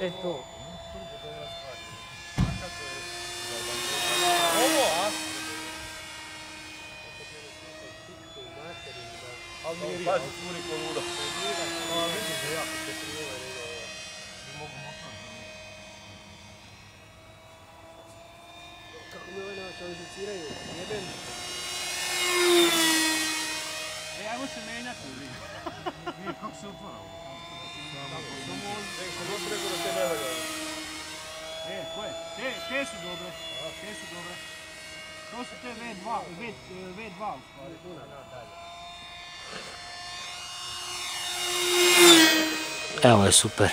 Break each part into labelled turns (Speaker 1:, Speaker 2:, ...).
Speaker 1: え
Speaker 2: っと。Pazi, curi ko luda. Pa vidi da jako se prijeva, bi mogu moćan.
Speaker 1: Kako mi ovaj nas anžiciraju, jebem.
Speaker 3: E, ajmo se menjati. Vidi, kako se utvara ovo. E, koje? Te, te su dobre. Te su dobre. To su te V2, V, V2 u stvari.
Speaker 4: Evo je super.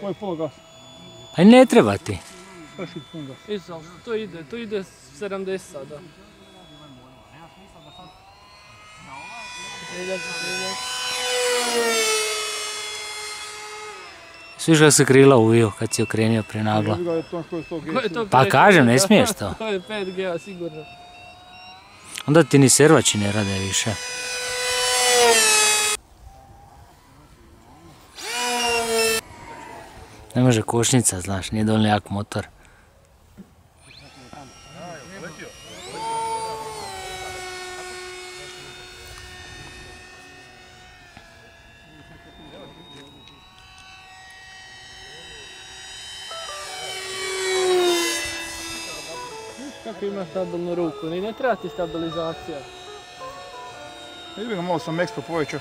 Speaker 3: Koji pogas?
Speaker 4: Pa ne treba ti.
Speaker 3: Kaši
Speaker 1: e, to ide, to ide 70 sada. 30,
Speaker 4: 30. Sviša se krila uvio kad si okrenio
Speaker 1: prenagla.
Speaker 4: Pa kažem, ne smiješ to.
Speaker 1: To je 5G, sigurno.
Speaker 4: Onda ti ni servači ne rade više. Ne može košnica, znaš, nije dovoljno jak motor.
Speaker 1: Kako ima stabilnu ruku, ni ne treba ti stabilizacija.
Speaker 3: Jebi ga malo sam ekstra povećao.